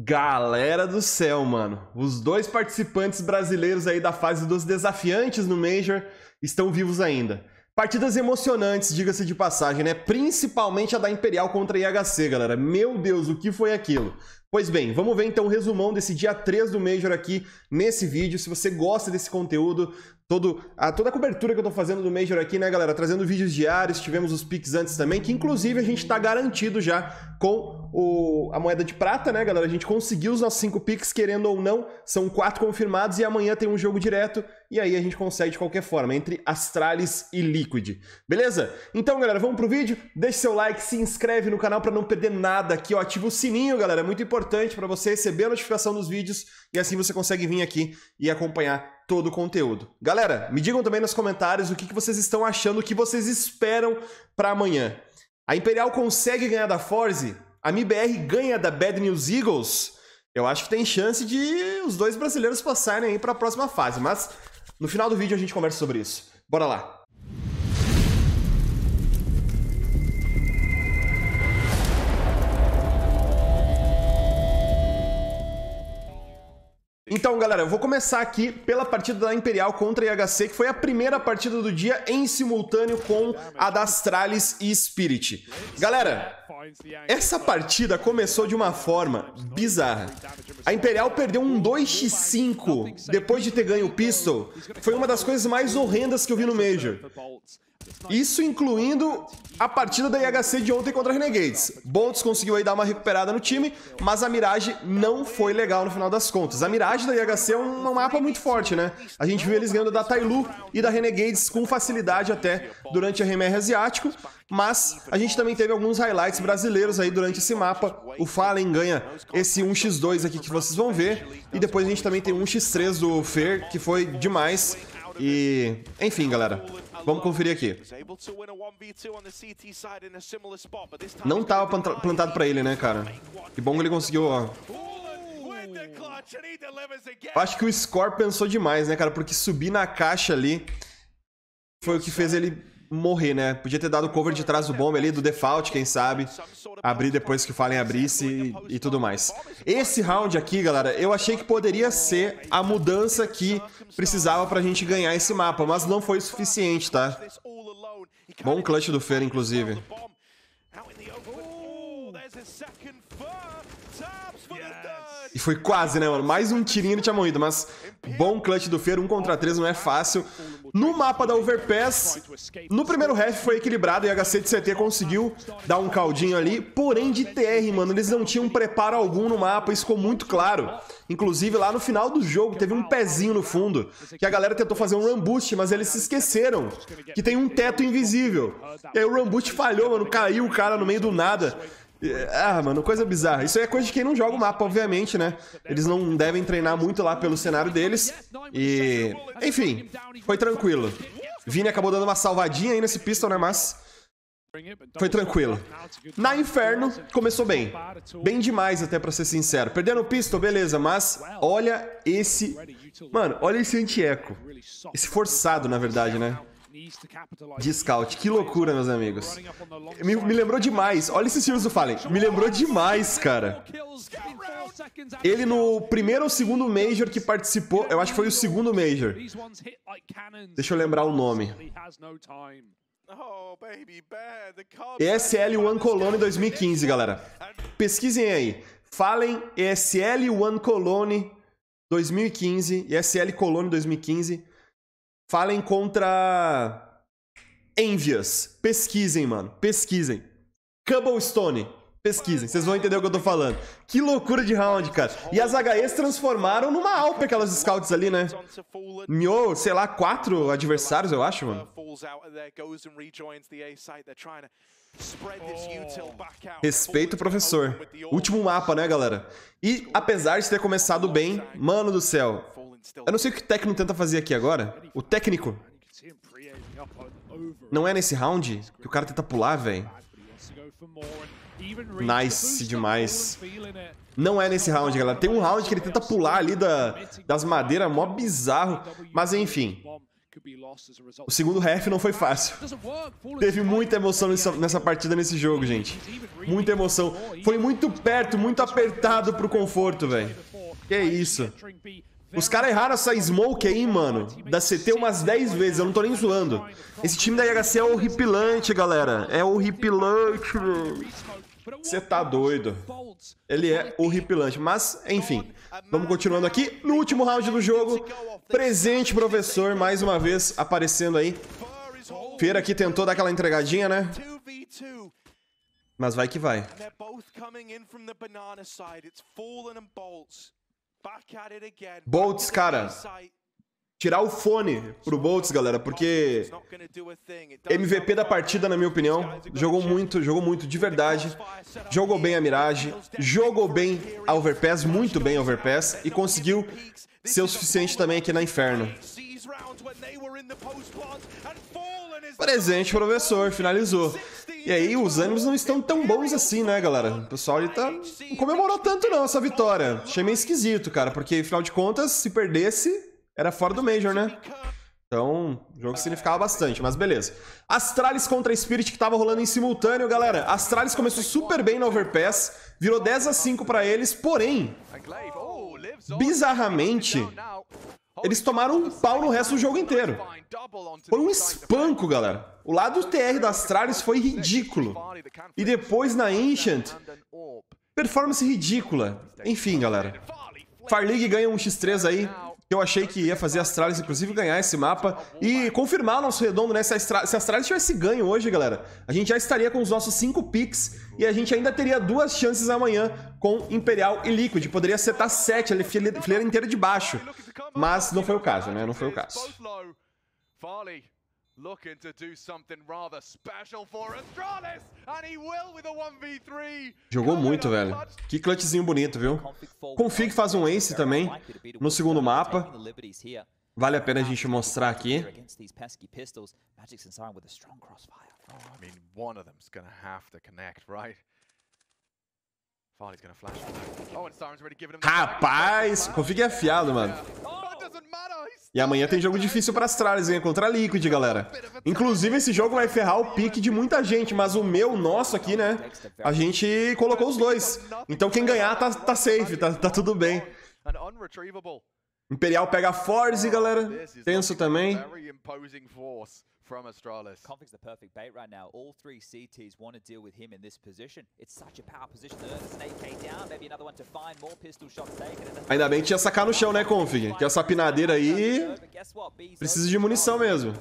Galera do céu, mano. Os dois participantes brasileiros aí da fase dos desafiantes no Major estão vivos ainda. Partidas emocionantes, diga-se de passagem, né? Principalmente a da Imperial contra a IHC, galera. Meu Deus, o que foi aquilo? Pois bem, vamos ver então o resumão desse dia 3 do Major aqui nesse vídeo. Se você gosta desse conteúdo, todo, a, toda a cobertura que eu tô fazendo do Major aqui, né, galera? Trazendo vídeos diários, tivemos os pics antes também, que inclusive a gente tá garantido já com o, a moeda de prata, né, galera? A gente conseguiu os nossos 5 pics, querendo ou não, são quatro confirmados e amanhã tem um jogo direto e aí a gente consegue de qualquer forma, entre Astralis e Liquid. Beleza? Então, galera, vamos pro vídeo. Deixe seu like, se inscreve no canal para não perder nada aqui, ó. Ativa o sininho, galera, é muito importante para você receber a notificação dos vídeos e assim você consegue vir aqui e acompanhar todo o conteúdo. Galera, me digam também nos comentários o que vocês estão achando, o que vocês esperam para amanhã. A Imperial consegue ganhar da Forze? A MIBR ganha da Bad News Eagles? Eu acho que tem chance de os dois brasileiros passarem aí para a próxima fase, mas no final do vídeo a gente conversa sobre isso. Bora lá! Então, galera, eu vou começar aqui pela partida da Imperial contra a IHC, que foi a primeira partida do dia em simultâneo com a da Astralis e Spirit. Galera, essa partida começou de uma forma bizarra. A Imperial perdeu um 2x5 depois de ter ganho o Pistol. Foi uma das coisas mais horrendas que eu vi no Major. Isso incluindo a partida da IHC de ontem contra a Renegades. Boltz conseguiu aí dar uma recuperada no time, mas a Mirage não foi legal no final das contas. A Mirage da IHC é um, mapa muito forte, né? A gente viu eles ganhando da Tailu e da Renegades com facilidade até durante a RMR Asiático, mas a gente também teve alguns highlights brasileiros aí durante esse mapa. O Fallen ganha esse 1x2 aqui que vocês vão ver, e depois a gente também tem um x3 do Fer, que foi demais. E, enfim, galera, Vamos conferir aqui. Não tava plantado pra ele, né, cara? Que bom que ele conseguiu, ó. Acho que o Score pensou demais, né, cara? Porque subir na caixa ali foi o que fez ele morrer, né? Podia ter dado cover de trás do bomb ali, do default, quem sabe. Abrir depois que falem abrisse e, e tudo mais. Esse round aqui, galera, eu achei que poderia ser a mudança que precisava pra gente ganhar esse mapa, mas não foi o suficiente, tá? Bom clutch do Fer, inclusive. E foi quase, né, mano? Mais um tirinho ele tinha morrido, mas bom clutch do Fer, um contra três não é fácil. No mapa da Overpass, no primeiro half foi equilibrado e a HC de CT conseguiu dar um caldinho ali, porém de TR, mano, eles não tinham preparo algum no mapa, isso ficou muito claro. Inclusive, lá no final do jogo, teve um pezinho no fundo, que a galera tentou fazer um run boost, mas eles se esqueceram que tem um teto invisível. E aí o run boost falhou, mano, caiu o cara no meio do nada. Ah, mano, coisa bizarra. Isso aí é coisa de quem não joga o mapa, obviamente, né? Eles não devem treinar muito lá pelo cenário deles. E. Enfim, foi tranquilo. Vini acabou dando uma salvadinha aí nesse pistol, né? Mas. Foi tranquilo. Na Inferno, começou bem. Bem demais, até pra ser sincero. Perdendo o pistol, beleza, mas olha esse. Mano, olha esse anti-eco. Esse forçado, na verdade, né? De scout. Que loucura, meus amigos. Me, me lembrou demais. Olha esses tiros do Fallen. Me lembrou demais, cara. Ele no primeiro ou segundo Major que participou, eu acho que foi o segundo Major. Deixa eu lembrar o nome. ESL One Colony 2015, galera. Pesquisem aí. Fallen ESL One Colony 2015, ESL Colony 2015. Falem contra Envious. Pesquisem, mano. Pesquisem. Cobblestone. Pesquisem, vocês vão entender o que eu tô falando. Que loucura de round, cara. E as HEs transformaram numa Alp aquelas scouts ali, né? Miou, sei lá, quatro adversários, eu acho, mano. Respeito o professor. Último mapa, né, galera? E apesar de ter começado bem, mano do céu, eu não sei o que o técnico tenta fazer aqui agora. O técnico. Não é nesse round que o cara tenta pular, velho. Nice demais. Não é nesse round, galera. Tem um round que ele tenta pular ali da, das madeiras, mó bizarro. Mas enfim. O segundo half não foi fácil. Teve muita emoção nessa, nessa partida, nesse jogo, gente. Muita emoção. Foi muito perto, muito apertado pro conforto, velho. Que isso. Os caras erraram essa smoke aí, mano, da CT umas 10 vezes, eu não tô nem zoando. Esse time da IHC é horripilante, galera. É horripilante, velho. Você tá doido. Ele é horripilante, mas, enfim. Vamos continuando aqui. No último round do jogo, presente professor, mais uma vez aparecendo aí. Feira aqui tentou dar aquela entregadinha, né? Mas vai que vai. Bolts, cara. Tirar o fone pro Bolts, galera, porque MVP da partida, na minha opinião, jogou muito, jogou muito de verdade. Jogou bem a Mirage, jogou bem a Overpass, muito bem a Overpass, e conseguiu ser o suficiente também aqui na Inferno. Presente, professor, finalizou. E aí, os ânimos não estão tão bons assim, né, galera? O pessoal ele tá... não comemorou tanto não essa vitória. Achei meio esquisito, cara, porque, afinal de contas, se perdesse, era fora do Major, né? Então, o jogo significava bastante, mas beleza. Astralis contra Spirit que tava rolando em simultâneo, galera. Astralis começou super bem no Overpass, virou 10 a 5 para eles, porém, bizarramente, eles tomaram um pau no resto do jogo inteiro. Foi um espanco, galera. O lado TR das Astralis foi ridículo. E depois na Ancient, performance ridícula. Enfim, galera. Farlig ganha um X3 aí. Eu achei que ia fazer Astralis, inclusive, ganhar esse mapa e confirmar nosso redondo, né? Se, a se Astralis tivesse ganho hoje, galera, a gente já estaria com os nossos 5 picks e a gente ainda teria duas chances amanhã com Imperial e Liquid. Poderia setar 7, ali, fileira inteira de baixo. Mas não foi o caso, né? Não foi o caso. Looking to do something rather special for Astralis, and he will with a 1v3. Jogou muito, velho. Que clutchzinho bonito, viu? Config faz um ace também no segundo mapa. Vale a pena a gente mostrar aqui. I mean, one of them's gonna have to connect, right? Rapaz, config é afiado, mano. E amanhã tem jogo difícil para Astralis, hein? Contra a Liquid, galera. Inclusive, esse jogo vai ferrar o pique de muita gente, mas o meu, nosso aqui, né? A gente colocou os dois. Então quem ganhar tá, tá safe, tá, tá tudo bem. Imperial pega a Force, galera. Tenso também from Astralis. Config's the perfect bait right now. All three CTs want to deal with him in this position. It's such a power position. AK down, maybe another one to find more pistol shots taken. Ainda bem que tinha sacar no chão, né, Config? Que essa pinadeira aí precisa de munição mesmo.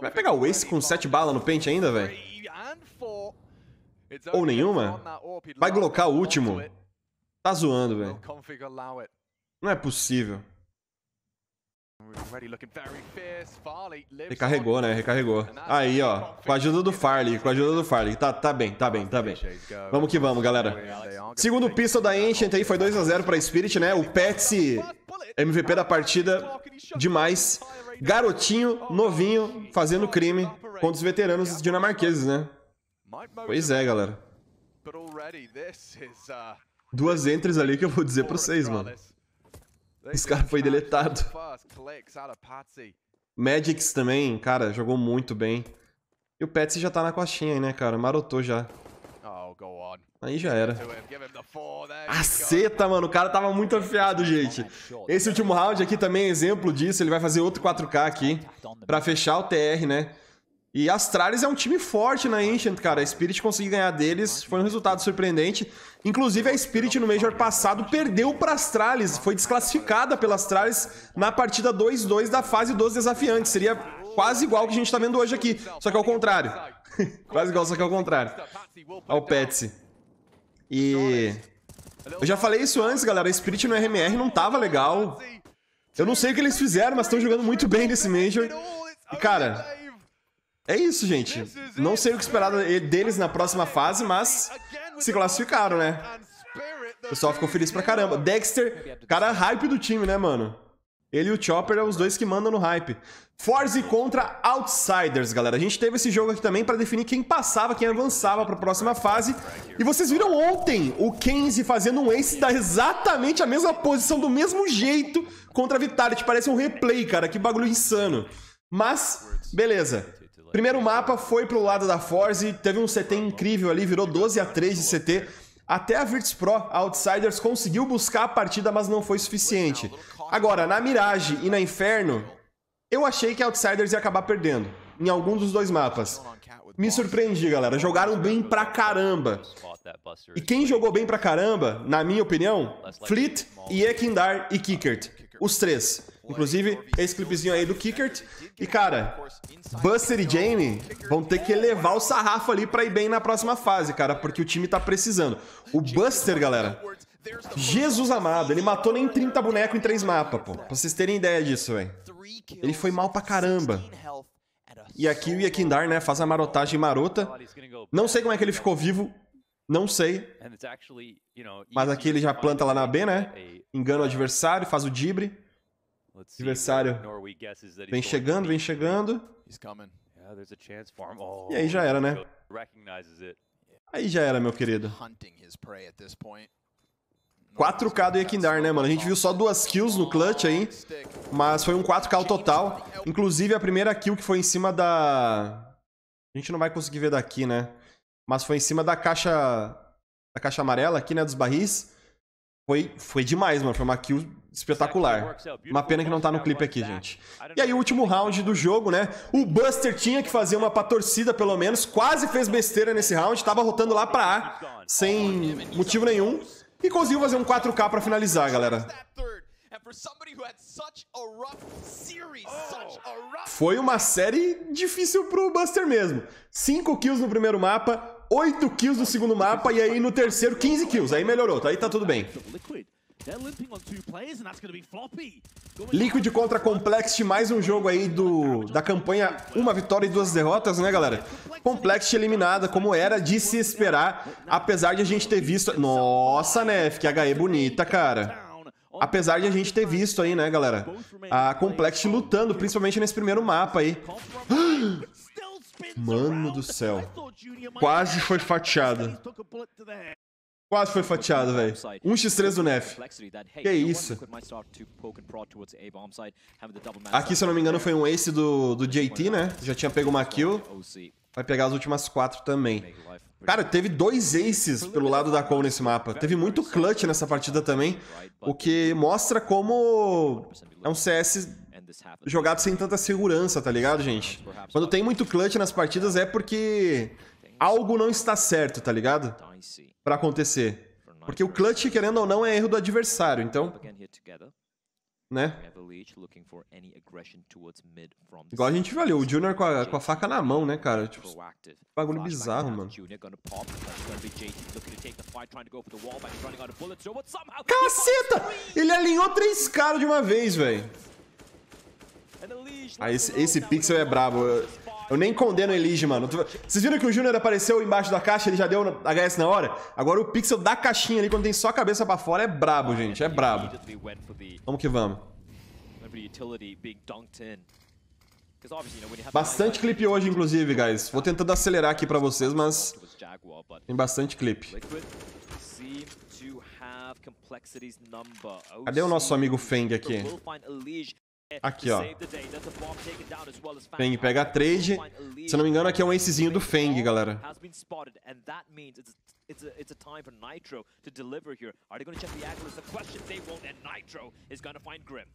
Vai pegar o Ace com 7 balas no pente ainda, velho? Ou nenhuma? Vai glocar o último? Tá zoando, velho. Não é possível. Recarregou, né? Recarregou. Aí, ó. Com a ajuda do Farley, com a ajuda do Farley. Tá, tá bem, tá bem, tá bem. Vamos que vamos, galera. Segundo pistol da Ancient aí foi 2x0 pra Spirit, né? O Petsy, MVP da partida, demais. Garotinho, novinho, fazendo crime contra os veteranos dinamarqueses, né? Pois é, galera. Duas entres ali que eu vou dizer pra vocês, mano. Esse cara foi deletado. Magix também, cara, jogou muito bem. E o Petsy já tá na costinha aí, né, cara? Marotou já. Aí já era. Aceta, mano. O cara tava muito afiado, gente. Esse último round aqui também é exemplo disso. Ele vai fazer outro 4K aqui. Pra fechar o TR, né? E Astralis é um time forte na Ancient, cara. A Spirit conseguir ganhar deles foi um resultado surpreendente. Inclusive, a Spirit no Major passado perdeu para Astralis, foi desclassificada pela Astralis na partida 2-2 da fase dos desafiantes. Seria quase igual que a gente tá vendo hoje aqui, só que ao contrário. quase igual, só que ao contrário. Ao Petsy. E... Eu já falei isso antes, galera. A Spirit no RMR não tava legal. Eu não sei o que eles fizeram, mas estão jogando muito bem nesse Major. E, cara, é isso, gente. Não sei o que esperar deles na próxima fase, mas se classificaram, né? O pessoal ficou feliz pra caramba. Dexter, cara hype do time, né, mano? Ele e o Chopper é os dois que mandam no hype. Forze contra Outsiders, galera. A gente teve esse jogo aqui também para definir quem passava, quem avançava para a próxima fase. E vocês viram ontem o Kenzie fazendo um ace da exatamente a mesma posição, do mesmo jeito, contra a Vitality. Parece um replay, cara. Que bagulho insano. Mas, beleza. Primeiro mapa foi pro lado da Forze, teve um CT incrível ali, virou 12 a 3 de CT. Até a Virtus Pro, a Outsiders, conseguiu buscar a partida, mas não foi suficiente. Agora, na Mirage e na Inferno, eu achei que a Outsiders ia acabar perdendo. Em algum dos dois mapas. Me surpreendi, galera. Jogaram bem pra caramba. E quem jogou bem pra caramba, na minha opinião, Fleet, Ekindar e Kickert. Os três. Inclusive, esse clipezinho aí do Kickert. E, cara, Buster e Jamie vão ter que elevar o sarrafo ali pra ir bem na próxima fase, cara, porque o time tá precisando. O Buster, galera, Jesus amado, ele matou nem 30 bonecos em três mapas, pô. Pra vocês terem ideia disso, velho. Ele foi mal pra caramba. E aqui o Yakindar, né, faz a marotagem marota. Não sei como é que ele ficou vivo. Não sei. Mas aqui ele já planta lá na B, né? Engana o adversário, faz o dibre. Adversário vem chegando, vem chegando. E aí já era, né? Aí já era, meu querido. 4K do Ekindar, né, mano? A gente viu só duas kills no clutch aí, mas foi um 4K total. Inclusive, a primeira kill que foi em cima da... A gente não vai conseguir ver daqui, né? Mas foi em cima da caixa... Da caixa amarela aqui, né, dos barris. Foi, foi demais, mano. Foi uma kill espetacular. Uma pena que não tá no clipe aqui, gente. E aí, o último round do jogo, né? O Buster tinha que fazer uma pra torcida, pelo menos. Quase fez besteira nesse round. Tava rotando lá pra A, sem motivo nenhum. E conseguiu fazer um 4K pra finalizar, galera. Foi uma série difícil pro Buster mesmo. 5 kills no primeiro mapa, 8 kills no segundo mapa e aí no terceiro 15 kills. Aí melhorou, aí tá tudo bem. Liquid contra Complexity, mais um jogo aí do, da campanha Uma Vitória e Duas Derrotas, né, galera? Complexity eliminada, como era de se esperar, apesar de a gente ter visto... Nossa, Nef, que HE bonita, cara. Apesar de a gente ter visto aí, né, galera? A Complexity lutando, principalmente nesse primeiro mapa aí. Mano do céu. Quase foi fatiada. Quase foi fatiado, velho. 1x3 do Nef. Que isso. Aqui, se eu não me engano, foi um ace do, do JT, né? Já tinha pego uma kill. Vai pegar as últimas quatro também. Cara, teve dois aces pelo lado da Cole nesse mapa. Teve muito clutch nessa partida também, o que mostra como é um CS jogado sem tanta segurança, tá ligado, gente? Quando tem muito clutch nas partidas é porque algo não está certo, tá ligado? Para acontecer. Porque o clutch, querendo ou não, é erro do adversário, então... Né? Igual a gente ali, o Junior com a, com a faca na mão, né, cara? Tipo, bagulho bizarro, mano. Caceta! Ele alinhou três caras de uma vez, velho. Ah, esse, esse pixel é brabo. Eu nem condeno o Elige, mano. Vocês viram que o Júnior apareceu embaixo da caixa, ele já deu HS na hora? Agora o pixel da caixinha ali, quando tem só a cabeça pra fora, é brabo, gente. É brabo. Vamos que vamos. Bastante clipe hoje, inclusive, guys. Vou tentando acelerar aqui pra vocês, mas... Tem bastante clipe. Cadê o nosso amigo Feng aqui? Aqui, ó. Feng pega a trade. Se não me engano, aqui é um acezinho do Feng, galera. It's a, it's a time for Nitro to deliver here. Are they going to check the the question they won't, and Nitro is going to find Grim.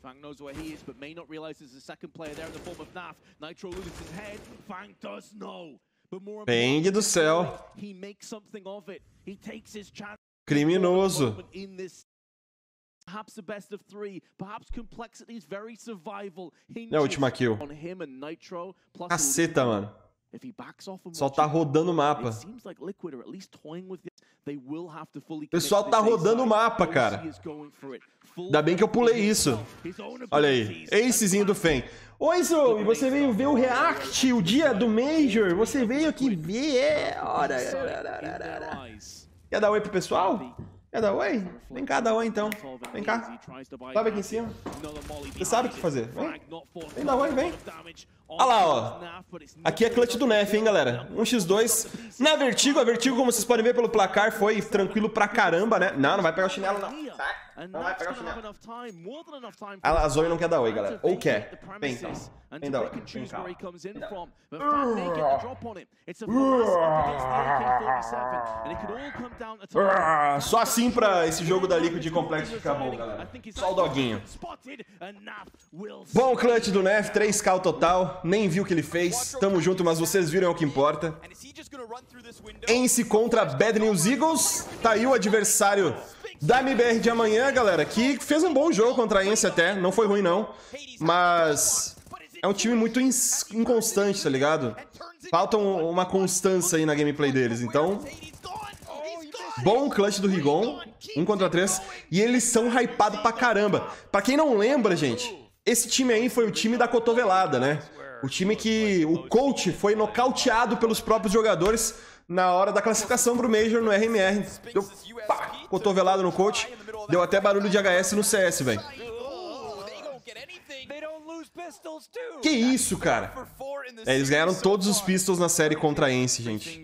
Fang knows where he is, but may not realize there's a second player there in the form of Naf. Nitro loses his head. Fang does know. But more Feng do céu. He makes something of it. He takes his chance. Criminoso. Perhaps the best of three, perhaps complexity's very survival É a última kill. Caceta, mano. Só tá rodando o mapa. O pessoal tá rodando o mapa, cara. Ainda bem que eu pulei isso. Olha aí. Acezinho do Fen. Oi, Zoe, você veio ver o React, o dia do Major? Você veio aqui ver, é... Ora... Quer dar oi pro pessoal? É da Oi? Vem cá, da Oi então. Vem cá. Sobe aqui em cima. Você sabe o que fazer. Vem. Vem da Oi, vem. Olha lá, ó. Aqui é clutch do Nef, hein, galera. 1x2. Na Vertigo, a Vertigo, como vocês podem ver pelo placar, foi tranquilo pra caramba, né? Não, não vai pegar o chinelo, não. Não chinelo. A Zoe não quer dar oi, galera. Ou quer. Vem, então. Vem dar oi. Vem cá. Só assim pra esse jogo da Liquid Complex ficar bom, galera. Só o doguinho. Bom clutch do Nef, 3k total. Nem viu o que ele fez. Tamo junto, mas vocês viram é o que importa. Ence contra Bad News Eagles. Tá aí o adversário da MBR de amanhã, galera, que fez um bom jogo contra a Ence até. Não foi ruim, não. Mas é um time muito inconstante, tá ligado? Falta uma constância aí na gameplay deles. Então, bom clutch do Rigon. Um contra três. E eles são hypados pra caramba. Pra quem não lembra, gente, esse time aí foi o time da cotovelada, né? O time que o coach foi nocauteado pelos próprios jogadores na hora da classificação pro Major no RMR. Deu pá, cotovelado no coach. Deu até barulho de HS no CS, velho. Que isso, cara? É, eles ganharam todos os pistols na série contra Ence, gente.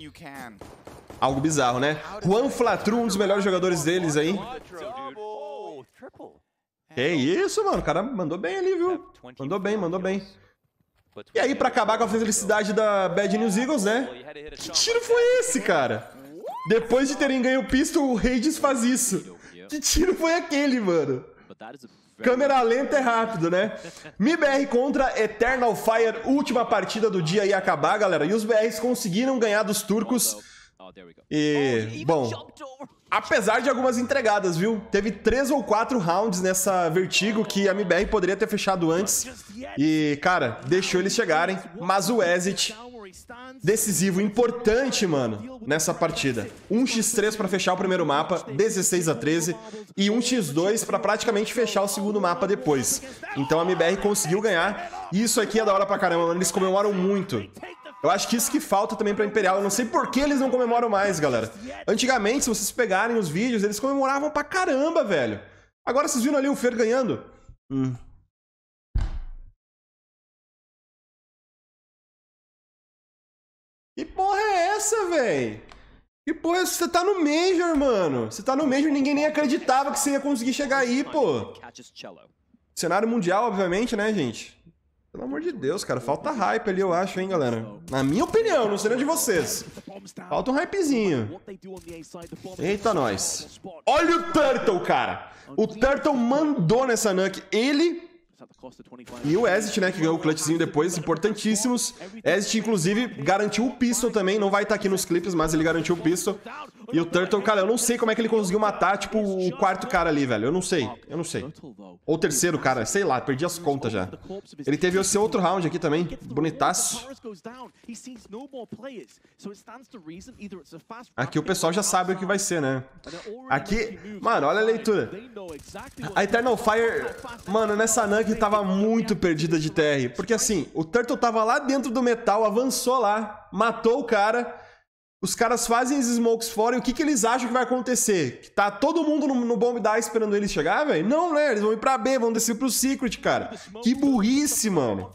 Algo bizarro, né? Juan Flatru, um dos melhores jogadores deles aí. Que isso, mano. O cara mandou bem ali, viu? Mandou bem, mandou bem. E aí, pra acabar com a felicidade da Bad News Eagles, né? Que tiro foi esse, cara? Depois de terem ganho o pistol, o Hades faz isso. Que tiro foi aquele, mano? Câmera lenta é rápido, né? MIBR contra Eternal Fire, última partida do dia ia acabar, galera. E os BRs conseguiram ganhar dos turcos. E, bom, apesar de algumas entregadas, viu? Teve três ou quatro rounds nessa Vertigo que a MBR poderia ter fechado antes. E, cara, deixou eles chegarem. Mas o Exit, decisivo, importante, mano, nessa partida. 1x3 para fechar o primeiro mapa, 16 a 13. E 1x2 para praticamente fechar o segundo mapa depois. Então a MBR conseguiu ganhar. E isso aqui é da hora pra caramba, mano. Eles comemoram muito. Eu acho que isso que falta também pra Imperial. Eu não sei por que eles não comemoram mais, galera. Antigamente, se vocês pegarem os vídeos, eles comemoravam pra caramba, velho. Agora vocês viram ali o Fer ganhando? Hum. Que porra é essa, velho? Que porra é essa? Você tá no Major, mano. Você tá no Major e ninguém nem acreditava que você ia conseguir chegar aí, pô. Cenário mundial, obviamente, né, gente? Pelo amor de Deus, cara, falta hype ali, eu acho, hein, galera. Na minha opinião, não nem de vocês. Falta um hypezinho. Eita, nós. Olha o Turtle, cara. O Turtle mandou nessa Nuke. Ele e o Exit, né, que ganhou o clutchzinho depois, importantíssimos. Exit, inclusive, garantiu o pistol também, não vai estar tá aqui nos clipes, mas ele garantiu o pistol. E o Turtle, cara, eu não sei como é que ele conseguiu matar, tipo, o quarto cara ali, velho. Eu não sei, eu não sei. Ou o terceiro cara, sei lá, perdi as contas já. Ele teve seu outro round aqui também, bonitaço. Aqui o pessoal já sabe o que vai ser, né? Aqui, mano, olha a leitura. A Eternal Fire, mano, nessa Nug tava muito perdida de TR. Porque assim, o Turtle tava lá dentro do metal, avançou lá, matou o cara. Os caras fazem os smokes fora e o que, que eles acham que vai acontecer? Que tá todo mundo no, no bomb die esperando eles chegar, velho? Não, né? Eles vão ir pra B, vão descer pro Secret, cara. Que burrice, mano.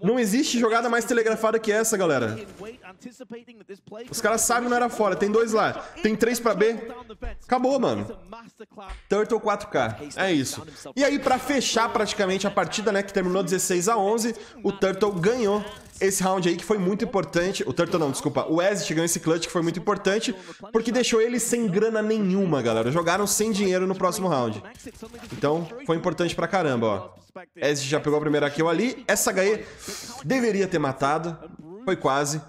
Não existe jogada mais telegrafada que essa, galera. Os caras sabem não era fora. Tem dois lá. Tem três pra B. Acabou, mano. Turtle 4K. É isso. E aí, pra fechar praticamente a partida, né, que terminou 16 a 11, o Turtle ganhou esse round aí que foi muito importante. O Turtle não, desculpa. O Exit ganhou esse clutch que foi muito importante porque deixou eles sem grana nenhuma, galera. Jogaram sem dinheiro no próximo round. Então, foi importante pra caramba, ó. Exit já pegou a primeira kill ali. Essa HE deveria ter matado. Foi quase.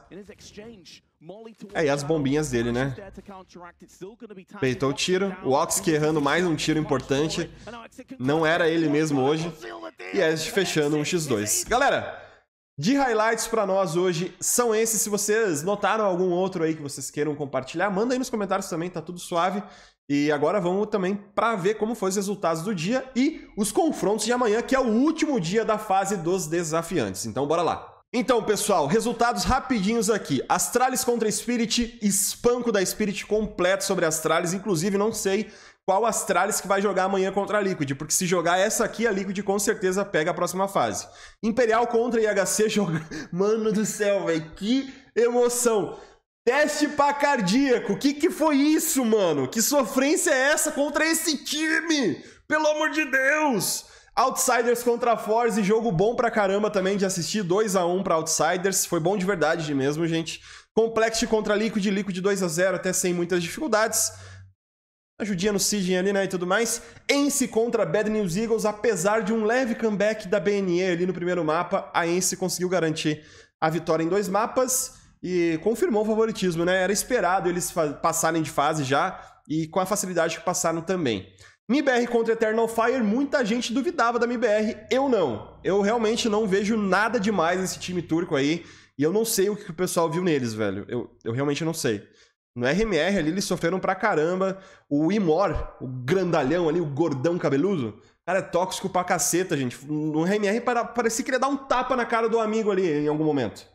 É, e as bombinhas dele, né? Peitou o tiro. O Ox errando mais um tiro importante. Não era ele mesmo hoje. E Exit fechando um x2. Galera, de highlights para nós hoje são esses. Se vocês notaram algum outro aí que vocês queiram compartilhar, manda aí nos comentários também, tá tudo suave. E agora vamos também para ver como foram os resultados do dia e os confrontos de amanhã, que é o último dia da fase dos desafiantes. Então bora lá. Então, pessoal, resultados rapidinhos aqui. Astralis contra Spirit, espanco da Spirit completo sobre Astralis. Inclusive, não sei qual Astralis que vai jogar amanhã contra a Liquid, porque se jogar essa aqui, a Liquid com certeza pega a próxima fase. Imperial contra IHC joga... Mano do céu, velho, que emoção! Teste para cardíaco, o que, que foi isso, mano? Que sofrência é essa contra esse time? Pelo amor de Deus! Outsiders contra Force, jogo bom pra caramba também de assistir, 2 a 1 para Outsiders, foi bom de verdade mesmo, gente. Complex contra Liquid, Liquid 2 a 0 até sem muitas dificuldades. Ajudinha no Siegen ali, né, e tudo mais. Ence contra Bad News Eagles, apesar de um leve comeback da BNE ali no primeiro mapa, a Ence conseguiu garantir a vitória em dois mapas e confirmou o favoritismo, né? Era esperado eles passarem de fase já e com a facilidade que passaram também. MIBR contra Eternal Fire, muita gente duvidava da MIBR, eu não. Eu realmente não vejo nada demais nesse time turco aí, e eu não sei o que o pessoal viu neles, velho. Eu, eu realmente não sei. No RMR ali eles sofreram pra caramba. O Imor, o grandalhão ali, o gordão cabeludo, cara, é tóxico pra caceta, gente. No RMR parecia que ele ia dar um tapa na cara do amigo ali em algum momento.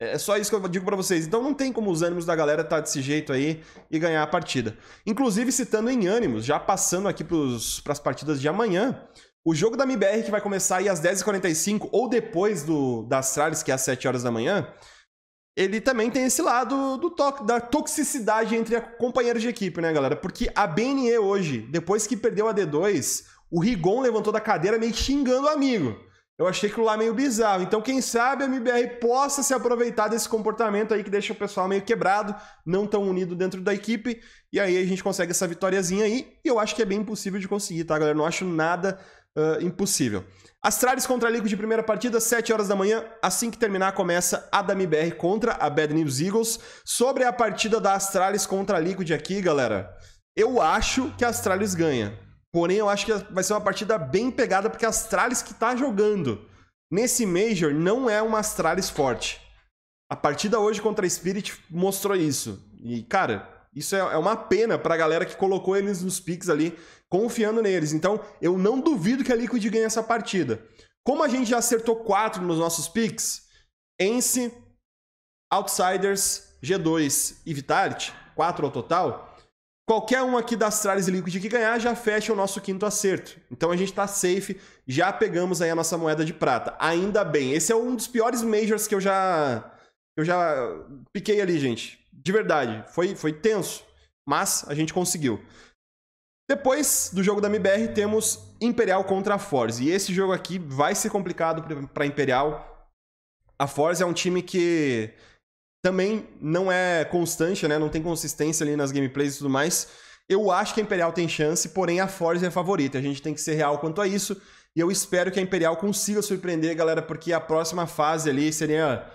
É, é só isso que eu digo para vocês. Então não tem como os ânimos da galera estar tá desse jeito aí e ganhar a partida. Inclusive, citando em ânimos, já passando aqui para as partidas de amanhã, o jogo da MBR que vai começar aí às 10h45 ou depois do da Astralis, que é às 7 horas da manhã, ele também tem esse lado do to da toxicidade entre companheiros de equipe, né, galera? Porque a BNE hoje, depois que perdeu a D2, o Rigon levantou da cadeira meio xingando o amigo. Eu achei aquilo lá meio bizarro. Então, quem sabe a MBR possa se aproveitar desse comportamento aí que deixa o pessoal meio quebrado, não tão unido dentro da equipe. E aí a gente consegue essa vitóriazinha aí. E eu acho que é bem impossível de conseguir, tá, galera? Não acho nada uh, impossível. Astralis contra Liquid de primeira partida, 7 horas da manhã. Assim que terminar, começa a da MBR contra a Bad News Eagles. Sobre a partida da Astralis contra a Liquid aqui, galera, eu acho que a Astralis ganha. Porém, eu acho que vai ser uma partida bem pegada, porque a Astralis que tá jogando nesse Major não é uma Astralis forte. A partida hoje contra a Spirit mostrou isso. E, cara, isso é, é uma pena pra galera que colocou eles nos picks ali, confiando neles. Então, eu não duvido que a Liquid ganhe essa partida. Como a gente já acertou quatro nos nossos picks, Ence, Outsiders, G2 e Vitality, quatro ao total, Qualquer um aqui das e Liquid que ganhar já fecha o nosso quinto acerto. Então a gente tá safe, já pegamos aí a nossa moeda de prata. Ainda bem, esse é um dos piores Majors que eu já eu já piquei ali, gente. De verdade, foi foi tenso, mas a gente conseguiu. Depois do jogo da MBR temos Imperial contra a Force. E esse jogo aqui vai ser complicado para Imperial. A Force é um time que também não é constante, né? Não tem consistência ali nas gameplays e tudo mais. Eu acho que a Imperial tem chance, porém a Force é a favorita. A gente tem que ser real quanto a isso. E eu espero que a Imperial consiga surpreender, galera, porque a próxima fase ali seria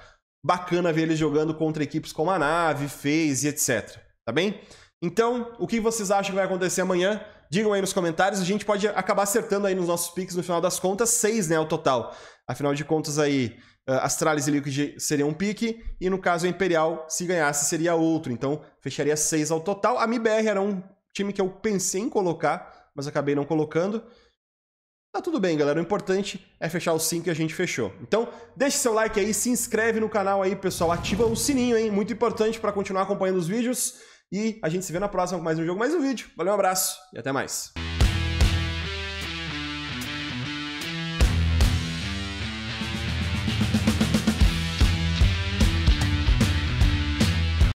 bacana ver eles jogando contra equipes como a Nave, FaZe etc. Tá bem? Então, o que vocês acham que vai acontecer amanhã? Digam aí nos comentários. A gente pode acabar acertando aí nos nossos picks no final das contas, seis, né, o total. Afinal de contas aí, Astralis e Liquid seriam um pique, e no caso a Imperial, se ganhasse, seria outro. Então, fecharia seis ao total. A MIBR era um time que eu pensei em colocar, mas acabei não colocando. Tá tudo bem, galera. O importante é fechar os 5 que a gente fechou. Então, deixe seu like aí, se inscreve no canal aí, pessoal. Ativa o sininho, hein? Muito importante para continuar acompanhando os vídeos. E a gente se vê na próxima com mais um jogo, mais um vídeo. Valeu, um abraço e até mais.